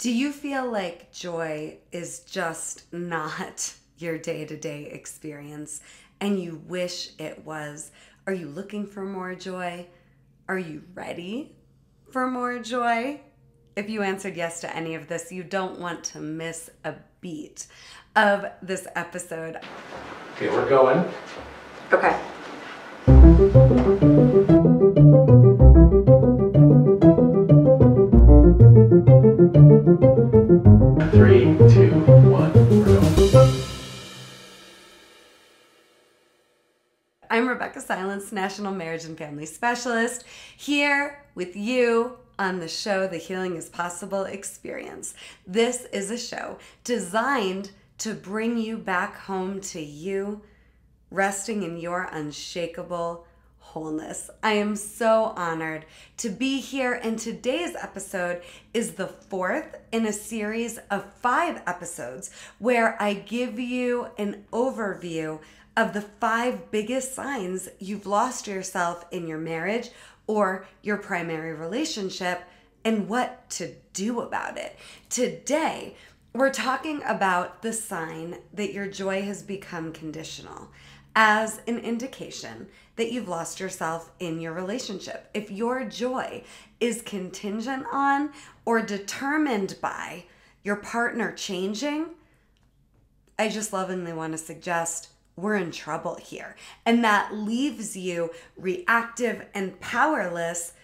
Do you feel like joy is just not your day to day experience and you wish it was? Are you looking for more joy? Are you ready for more joy? If you answered yes to any of this, you don't want to miss a beat of this episode. Okay, we're going. Okay. Three, two, one. I'm Rebeccah Silence, National Marriage and Family Specialist, here with you on the show The Healing is Possible Experience. This is a show designed to bring you back home to you, resting in your unshakable wholeness. I am so honored to be here, and today's episode is the fourth in a series of five episodes where I give you an overview of the five biggest signs you've lost yourself in your marriage or your primary relationship and what to do about it. Today, we're talking about the sign that your joy has become conditional as an indication that you've lost yourself in your relationship. If your joy is contingent on or determined by your partner changing, I just lovingly want to suggest we're in trouble here. And that leaves you reactive and powerless,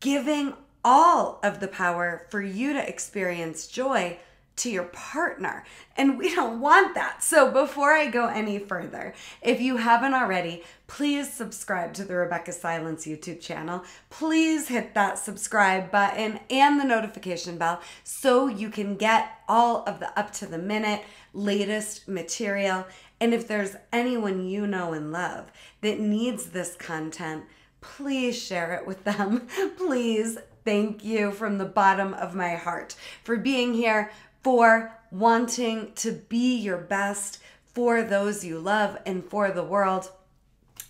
giving all of the power for you to experience joy to your partner. And we don't want that. So before I go any further, if you haven't already, please subscribe to the Rebeccah Silence YouTube channel. Please hit that subscribe button and the notification bell so you can get all of the up to the minute latest material. And if there's anyone you know and love that needs this content, please share it with them. please. Thank you from the bottom of my heart for being here, for wanting to be your best for those you love and for the world.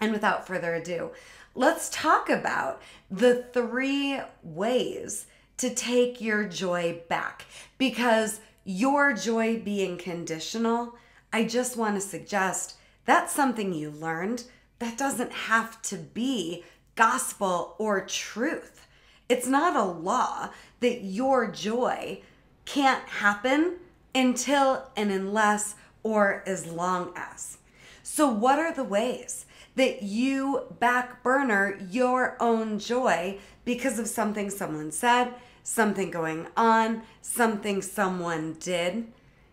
And without further ado, let's talk about the three ways to take your joy back. Because your joy being conditional, I just want to suggest that's something you learned. That doesn't have to be gospel or truth. It's not a law that your joy can't happen until and unless or as long as. So, what are the ways that you back burner your own joy because of something someone said, something going on, something someone did?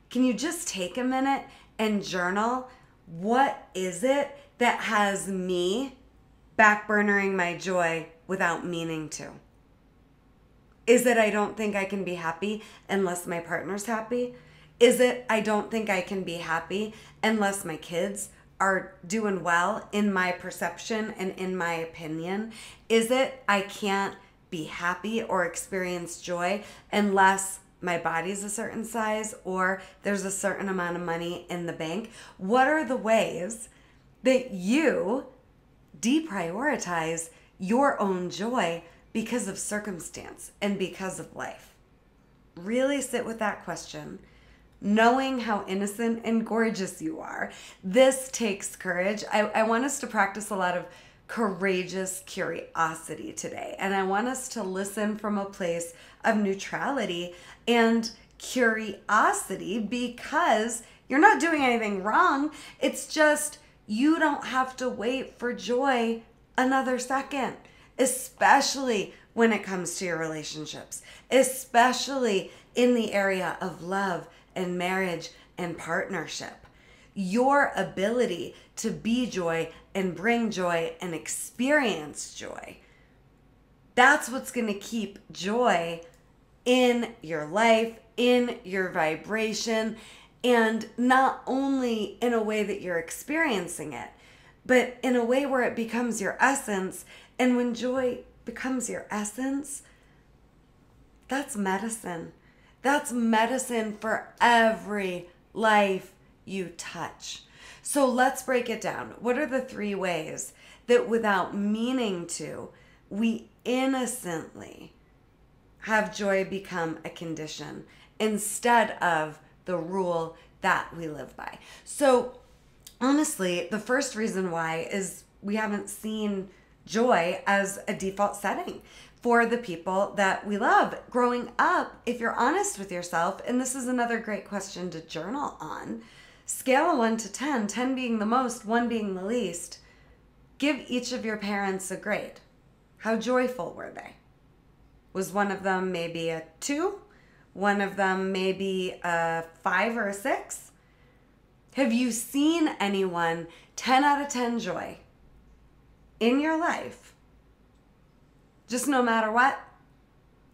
Can you just take a minute and journal? What is it that has me back burnering my joy without meaning to? Is it I don't think I can be happy unless my partner's happy? Is it I don't think I can be happy unless my kids are doing well in my perception and in my opinion? Is it I can't be happy or experience joy unless my body's a certain size or there's a certain amount of money in the bank? What are the ways that you deprioritize your own joy because of circumstance and because of life? Really sit with that question, knowing how innocent and gorgeous you are. This takes courage. I, I want us to practice a lot of courageous curiosity today. And I want us to listen from a place of neutrality and curiosity because you're not doing anything wrong. It's just you don't have to wait for joy another second especially when it comes to your relationships, especially in the area of love and marriage and partnership. Your ability to be joy and bring joy and experience joy. That's what's going to keep joy in your life, in your vibration, and not only in a way that you're experiencing it, but in a way where it becomes your essence and when joy becomes your essence, that's medicine. That's medicine for every life you touch. So let's break it down. What are the three ways that without meaning to, we innocently have joy become a condition instead of the rule that we live by. So, honestly, the first reason why is we haven't seen joy as a default setting for the people that we love. Growing up, if you're honest with yourself, and this is another great question to journal on scale of 1 to 10, 10 being the most, 1 being the least, give each of your parents a grade. How joyful were they? Was one of them maybe a 2? One of them maybe a 5 or a 6? Have you seen anyone 10 out of 10 joy in your life? Just no matter what?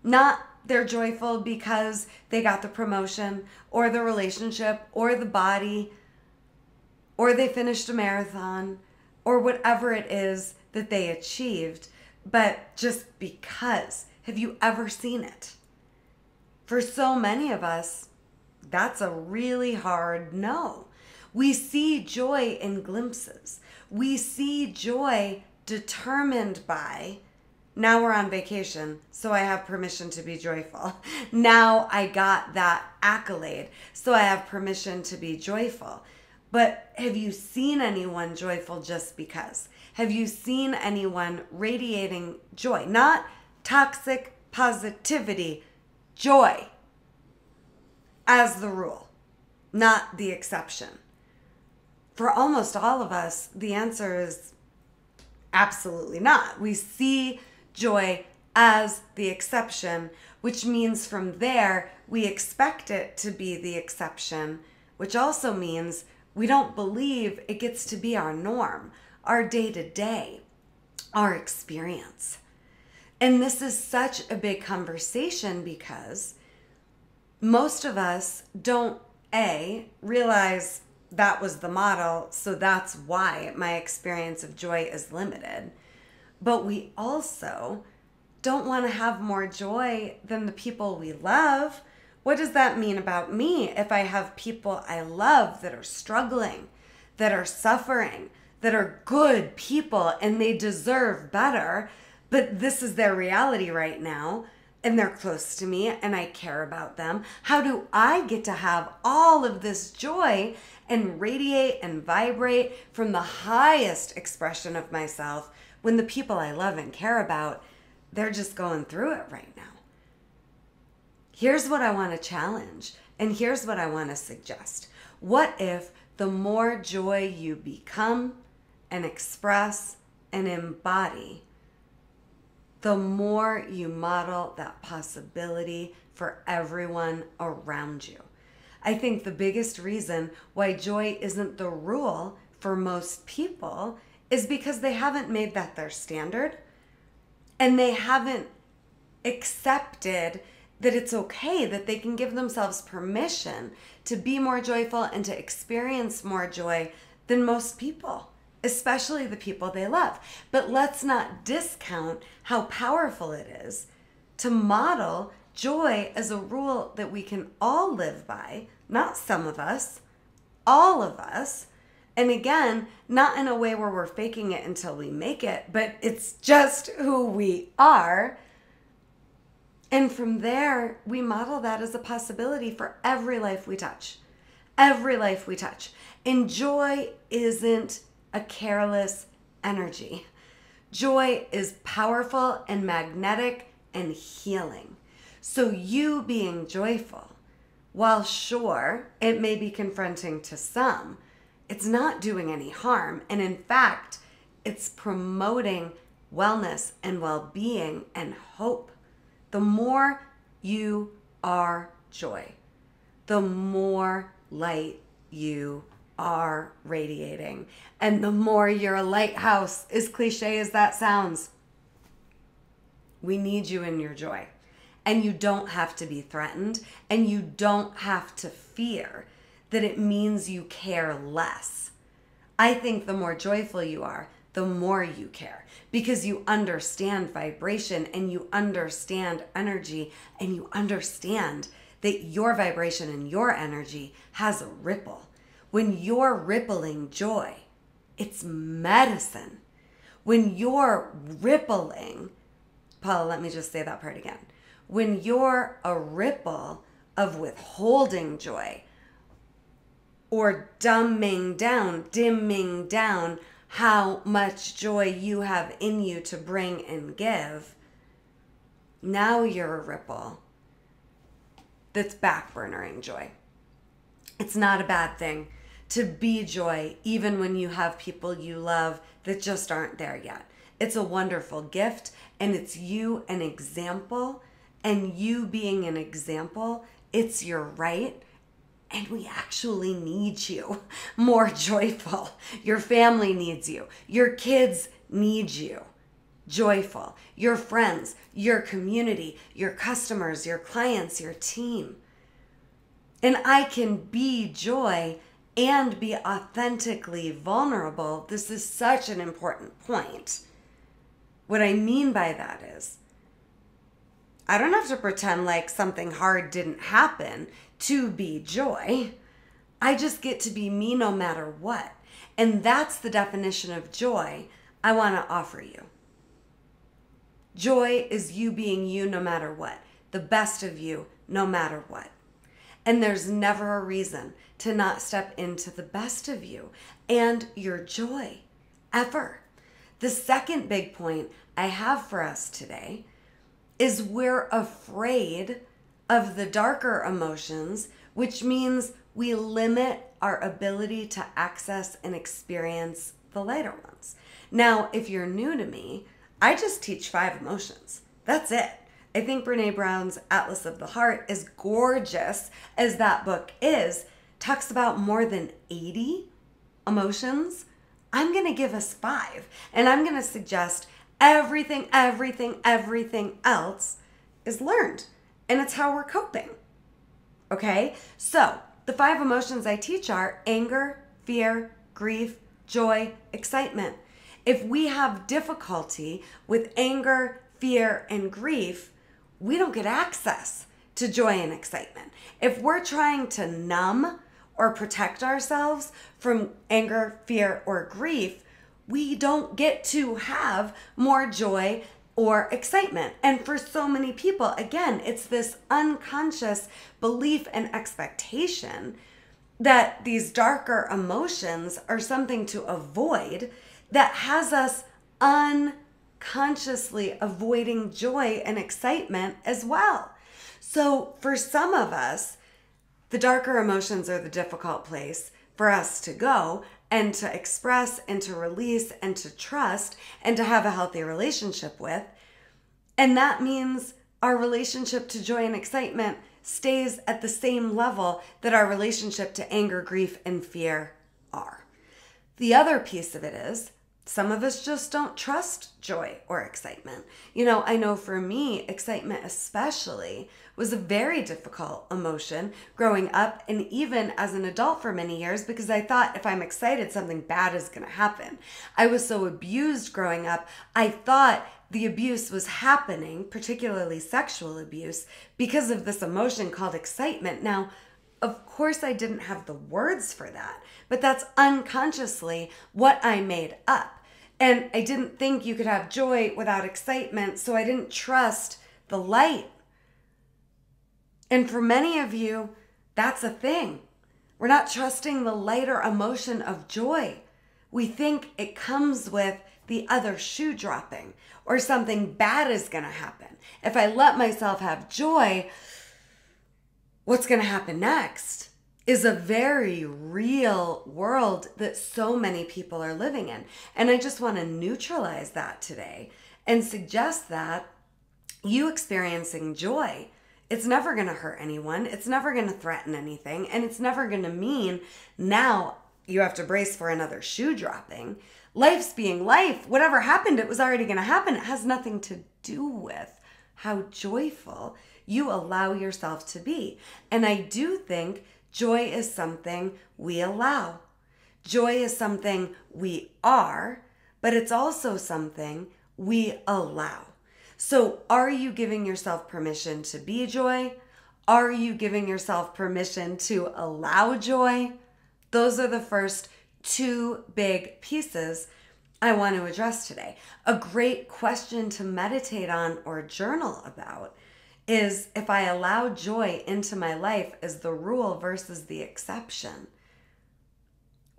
Not they're joyful because they got the promotion or the relationship or the body or they finished a marathon or whatever it is that they achieved, but just because. Have you ever seen it? For so many of us, that's a really hard no. We see joy in glimpses. We see joy determined by now we're on vacation, so I have permission to be joyful. Now I got that accolade, so I have permission to be joyful. But have you seen anyone joyful just because? Have you seen anyone radiating joy? Not toxic positivity, joy as the rule, not the exception. For almost all of us, the answer is absolutely not. We see joy as the exception, which means from there we expect it to be the exception, which also means we don't believe it gets to be our norm, our day to day, our experience. And this is such a big conversation because most of us don't, A, realize that was the model, so that's why my experience of joy is limited but we also don't want to have more joy than the people we love. What does that mean about me if I have people I love that are struggling, that are suffering, that are good people and they deserve better, but this is their reality right now? And they're close to me and I care about them. How do I get to have all of this joy and radiate and vibrate from the highest expression of myself when the people I love and care about, they're just going through it right now. Here's what I want to challenge, and here's what I want to suggest. What if the more joy you become and express and embody, the more you model that possibility for everyone around you? I think the biggest reason why joy isn't the rule for most people is because they haven't made that their standard and they haven't accepted that it's okay that they can give themselves permission to be more joyful and to experience more joy than most people, especially the people they love. But let's not discount how powerful it is to model joy as a rule that we can all live by, not some of us, all of us and again, not in a way where we're faking it until we make it, but it's just who we are. And from there, we model that as a possibility for every life we touch. Every life we touch. And joy isn't a careless energy. Joy is powerful and magnetic and healing. So, you being joyful, while sure it may be confronting to some, it's not doing any harm. And in fact, it's promoting wellness and well being and hope. The more you are joy, the more light you are radiating. And the more you're a lighthouse, as cliche as that sounds, we need you in your joy. And you don't have to be threatened and you don't have to fear that it means you care less. I think the more joyful you are, the more you care because you understand vibration and you understand energy and you understand that your vibration and your energy has a ripple. When you're rippling joy, it's medicine. When you're rippling, Paula, let me just say that part again. when you're a ripple of withholding joy or dumbing down, dimming down how much joy you have in you to bring and give, now you're a ripple that's backburnering joy. It's not a bad thing to be joy even when you have people you love that just aren't there yet. It's a wonderful gift and it's you an example and you being an example, it's your right. And we actually need you more joyful. Your family needs you. Your kids need you joyful. Your friends, your community, your customers, your clients, your team. And I can be joy and be authentically vulnerable. This is such an important point. What I mean by that is, I don't have to pretend like something hard didn't happen to be joy. I just get to be me no matter what. And that's the definition of joy I want to offer you. Joy is you being you no matter what, the best of you no matter what. And there's never a reason to not step into the best of you and your joy, ever. The second big point I have for us today is we're afraid of the darker emotions, which means we limit our ability to access and experience the lighter ones. Now, if you're new to me, I just teach five emotions. That's it. I think Brene Brown's Atlas of the Heart, as gorgeous as that book is, talks about more than 80 emotions. I'm going to give us five, and I'm going to suggest everything, everything, everything else is learned, and it's how we're coping. Okay? So, the five emotions I teach are anger, fear, grief, joy, excitement. If we have difficulty with anger, fear, and grief, we don't get access to joy and excitement. If we're trying to numb or protect ourselves from anger, fear, or grief, we don't get to have more joy or excitement. And for so many people, again, it's this unconscious belief and expectation that these darker emotions are something to avoid that has us unconsciously avoiding joy and excitement as well. So, for some of us, the darker emotions are the difficult place for us to go and to express and to release and to trust and to have a healthy relationship with. And that means our relationship to joy and excitement stays at the same level that our relationship to anger, grief, and fear are. The other piece of it is some of us just don't trust joy or excitement. You know, I know for me, excitement especially was a very difficult emotion growing up and even as an adult for many years because I thought if I'm excited, something bad is going to happen. I was so abused growing up, I thought the abuse was happening, particularly sexual abuse, because of this emotion called excitement. Now, of course, I didn't have the words for that, but that's unconsciously what I made up. And I didn't think you could have joy without excitement, so I didn't trust the light. And for many of you, that's a thing. We're not trusting the lighter emotion of joy. We think it comes with the other shoe dropping or something bad is going to happen. If I let myself have joy, what's going to happen next? Is a very real world that so many people are living in. And I just want to neutralize that today and suggest that you experiencing joy it's never going to hurt anyone. It's never going to threaten anything. And it's never going to mean now you have to brace for another shoe dropping. Life's being life. Whatever happened, it was already going to happen. It has nothing to do with how joyful you allow yourself to be. And I do think Joy is something we allow. Joy is something we are, but it's also something we allow. So, are you giving yourself permission to be joy? Are you giving yourself permission to allow joy? Those are the first two big pieces I want to address today. A great question to meditate on or journal about is if I allow joy into my life as the rule versus the exception,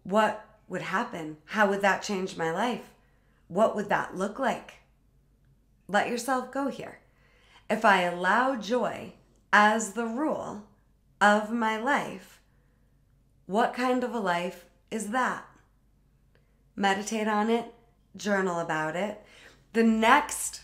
what would happen? How would that change my life? What would that look like? Let yourself go here. If I allow joy as the rule of my life, what kind of a life is that? Meditate on it, journal about it. The next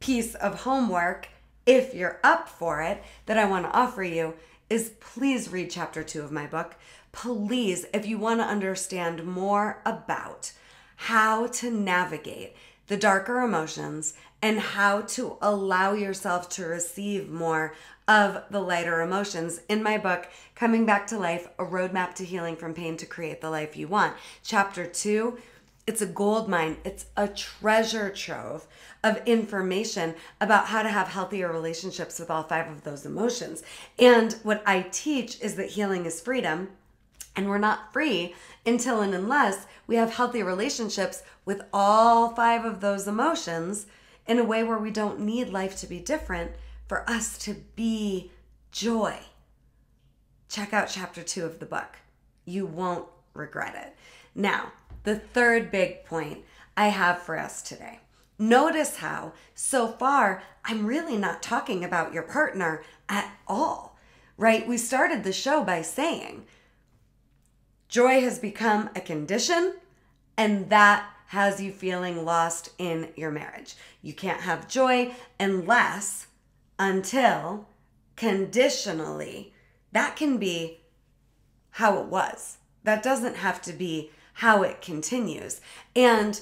piece of homework, if you're up for it, that I want to offer you is please read chapter two of my book. Please, if you want to understand more about how to navigate the darker emotions and how to allow yourself to receive more of the lighter emotions. In my book, Coming Back to Life A Roadmap to Healing from Pain to Create the Life You Want, chapter two, it's a gold mine, it's a treasure trove of information about how to have healthier relationships with all five of those emotions. And what I teach is that healing is freedom. And we're not free until and unless we have healthy relationships with all five of those emotions in a way where we don't need life to be different for us to be joy. Check out chapter two of the book. You won't regret it. Now, the third big point I have for us today. Notice how, so far, I'm really not talking about your partner at all, right? We started the show by saying joy has become a condition, and that has you feeling lost in your marriage. You can't have joy unless, until, conditionally, that can be how it was. That doesn't have to be how it continues. And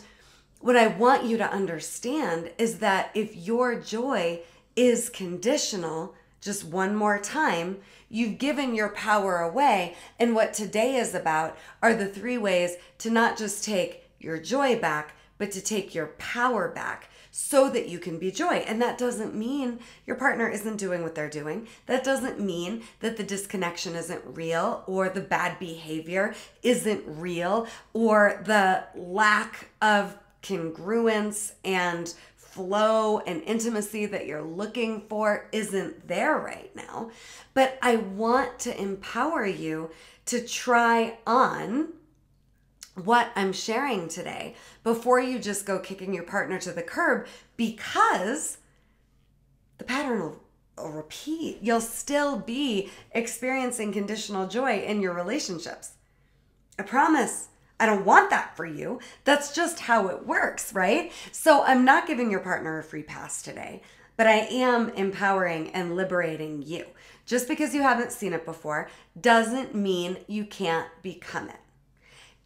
what I want you to understand is that if your joy is conditional, just one more time, you've given your power away. And what today is about are the three ways to not just take your joy back, but to take your power back so that you can be joy. And that doesn't mean your partner isn't doing what they're doing. That doesn't mean that the disconnection isn't real or the bad behavior isn't real or the lack of congruence and flow and intimacy that you're looking for isn't there right now. But I want to empower you to try on what I'm sharing today before you just go kicking your partner to the curb because the pattern will, will, repeat. You'll still be experiencing conditional joy in your relationships. I promise. I don't want that for you. That's just how it works, right? So I'm not giving your partner a free pass today, but I am empowering and liberating you. Just because you haven't seen it before doesn't mean you can't become it.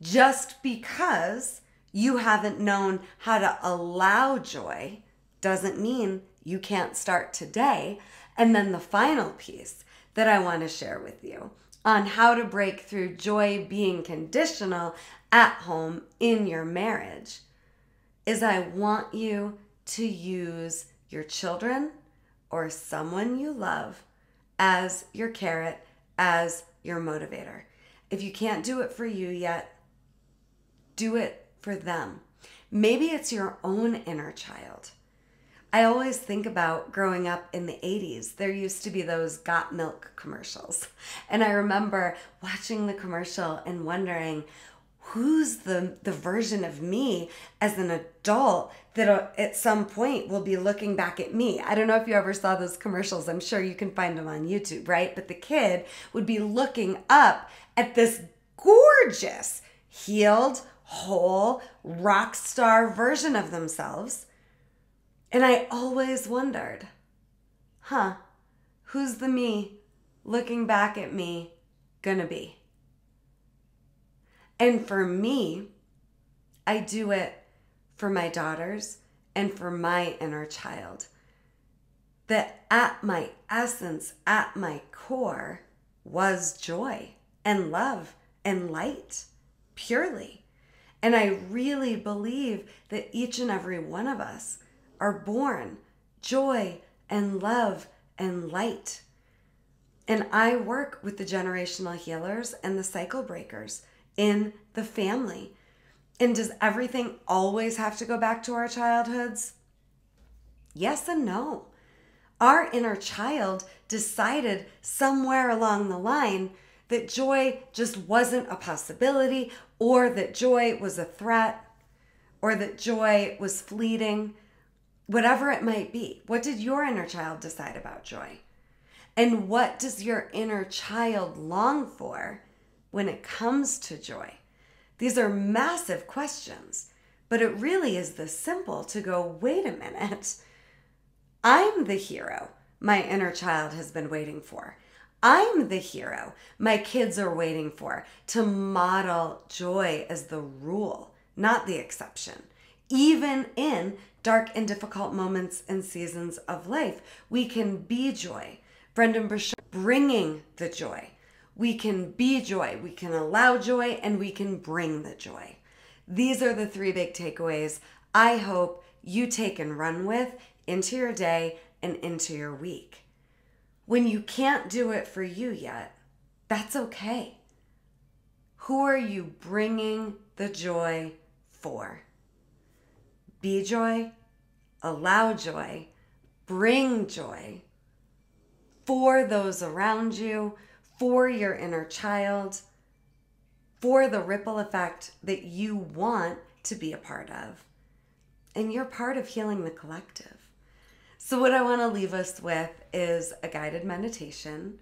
Just because you haven't known how to allow joy doesn't mean you can't start today. And then the final piece that I want to share with you on how to break through joy being conditional at home in your marriage is I want you to use your children or someone you love as your carrot, as your motivator. If you can't do it for you yet, do it for them. Maybe it's your own inner child. I always think about growing up in the 80s. There used to be those Got Milk commercials. And I remember watching the commercial and wondering, who's the the version of me as an adult that uh, at some point will be looking back at me. I don't know if you ever saw those commercials. I'm sure you can find them on YouTube, right? But the kid would be looking up at this gorgeous, healed, whole rock star version of themselves. And I always wondered, huh, who's the me looking back at me gonna be? And for me, I do it for my daughters and for my inner child. That at my essence, at my core, was joy and love and light, purely. And I really believe that each and every one of us are born joy and love and light. And I work with the generational healers and the cycle breakers in the family. And does everything always have to go back to our childhoods? Yes and no. Our inner child decided somewhere along the line that joy just wasn't a possibility, or that joy was a threat, or that joy was fleeting, whatever it might be. What did your inner child decide about joy? And what does your inner child long for when it comes to joy? These are massive questions, but it really is this simple to go, wait a minute. I'm the hero my inner child has been waiting for. I'm the hero my kids are waiting for to model joy as the rule, not the exception. Even in dark and difficult moments and seasons of life, we can be joy. Brendan Burchard bringing the joy. We can be joy, we can allow joy, and we can bring the joy. These are the three big takeaways I hope you take and run with into your day and into your week. When you can't do it for you yet, that's okay. Who are you bringing the joy for? Be joy, allow joy, bring joy for those around you, for your inner child, for the ripple effect that you want to be a part of. And you're part of healing the collective. So, what I want to leave us with is a guided meditation.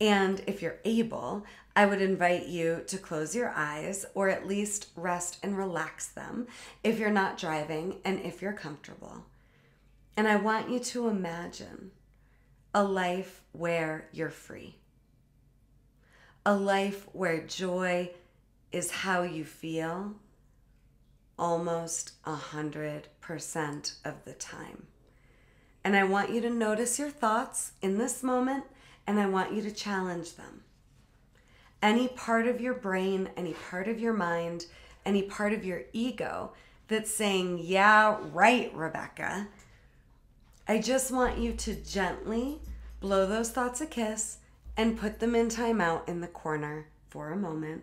And if you're able, I would invite you to close your eyes or at least rest and relax them if you're not driving and if you're comfortable. And I want you to imagine a life where you're free, a life where joy is how you feel almost a hundred percent of the time. And I want you to notice your thoughts in this moment and I want you to challenge them. Any part of your brain, any part of your mind, any part of your ego that's saying, Yeah, right, Rebeccah, I just want you to gently blow those thoughts a kiss and put them in timeout in the corner for a moment.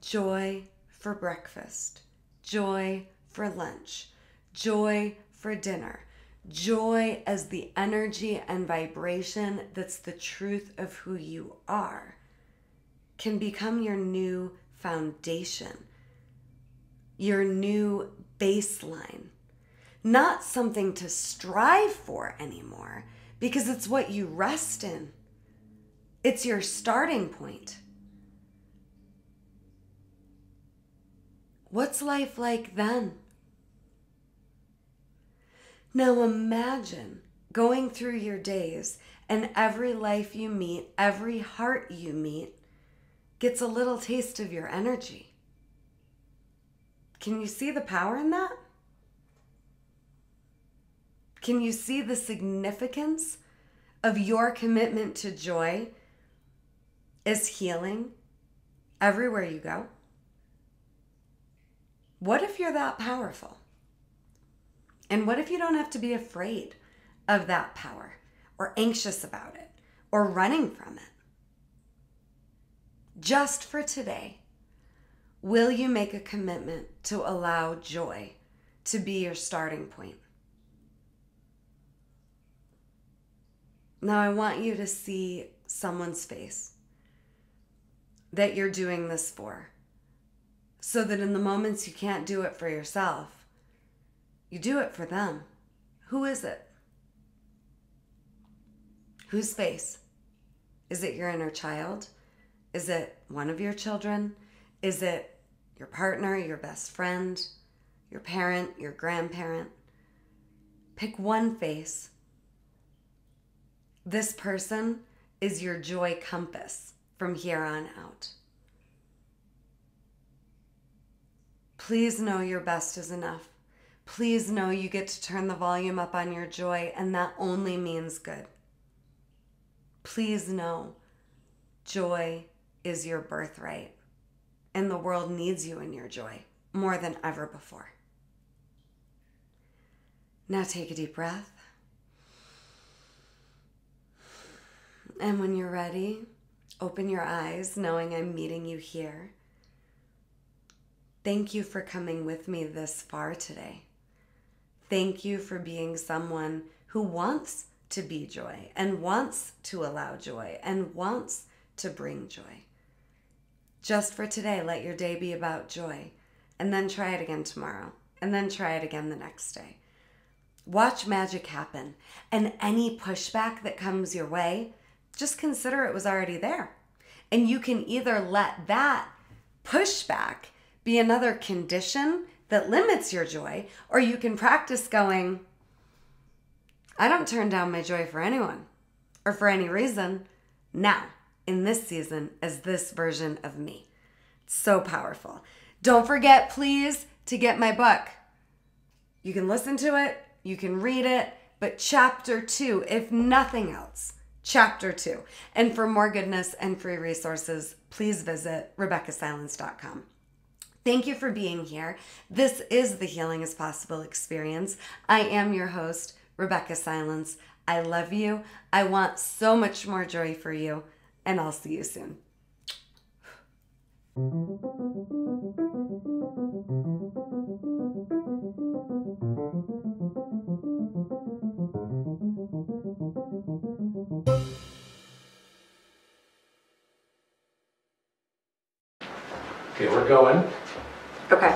Joy for breakfast, joy for lunch, joy for dinner. Joy as the energy and vibration that's the truth of who you are can become your new foundation, your new baseline. Not something to strive for anymore because it's what you rest in. It's your starting point. What's life like then? Now imagine going through your days and every life you meet, every heart you meet, gets a little taste of your energy. Can you see the power in that? Can you see the significance of your commitment to joy is healing everywhere you go? What if you're that powerful? And what if you don't have to be afraid of that power or anxious about it or running from it? Just for today, will you make a commitment to allow joy to be your starting point? Now, I want you to see someone's face that you're doing this for so that in the moments you can't do it for yourself, you do it for them. Who is it? Whose face? Is it your inner child? Is it one of your children? Is it your partner, your best friend, your parent, your grandparent? Pick one face. This person is your joy compass from here on out. Please know your best is enough please know you get to turn the volume up on your joy, and that only means good. Please know joy is your birthright, and the world needs you in your joy more than ever before. Now take a deep breath. And when you're ready, open your eyes, knowing I'm meeting you here. Thank you for coming with me this far today. Thank you for being someone who wants to be joy and wants to allow joy and wants to bring joy. Just for today, let your day be about joy and then try it again tomorrow and then try it again the next day. Watch magic happen. And any pushback that comes your way, just consider it was already there. And you can either let that pushback be another condition that limits your joy, or you can practice going, I don't turn down my joy for anyone or for any reason. Now, in this season, as this version of me. So powerful. Don't forget, please, to get my book. You can listen to it, you can read it, but chapter two, if nothing else, chapter two. And for more goodness and free resources, please visit RebeccahSilence.com. Thank you for being here. This is the Healing is Possible experience. I am your host, Rebeccah Silence. I love you. I want so much more joy for you, and I'll see you soon. Okay, we're going. Okay.